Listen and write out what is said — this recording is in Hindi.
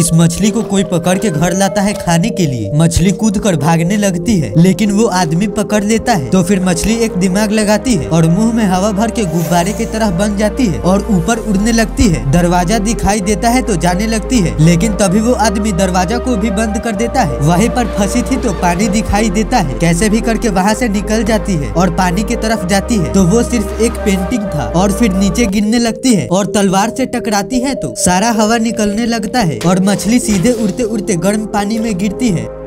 इस मछली को कोई पकड़ के घर लाता है खाने के लिए। मछली कूद कर भागने लगती है, लेकिन वो आदमी पकड़ लेता है। तो फिर मछली एक दिमाग लगाती है और मुँह में हवा भर के गुब्बारे की तरह बन जाती है और ऊपर उड़ने लगती है। दरवाज़ा दिखाई देता है तो जाने लगती है, लेकिन तभी वो आदमी दरवाज़ा को भी बंद कर देता है। वहीं पर फंसी थी तो पानी दिखाई देता है। कैसे भी करके वहाँ से निकल जाती है और पानी की तरफ़ जाती है। तो वो सिर्फ़ एक पेंटिंग था और फिर नीचे गिरने लगती है और तलवार से टकराती है तो सारा हवा निकलने लगता है और मछली सीधे उड़ते उड़ते गर्म पानी में गिरती है।